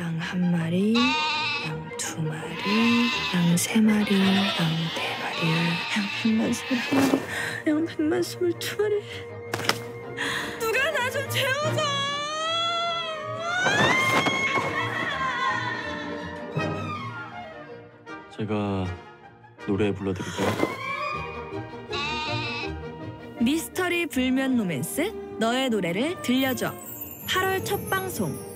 양 한 마리, 양 두 마리, 양 세 마리, 양 네 마리, 양 백만 스물 한 마리, 양 백만 네 스물 두 마리. 누가 나 좀 재워줘! 제가 노래 불러드릴까요? 미스터리 불면 로맨스 너의 노래를 들려줘 8월 첫 방송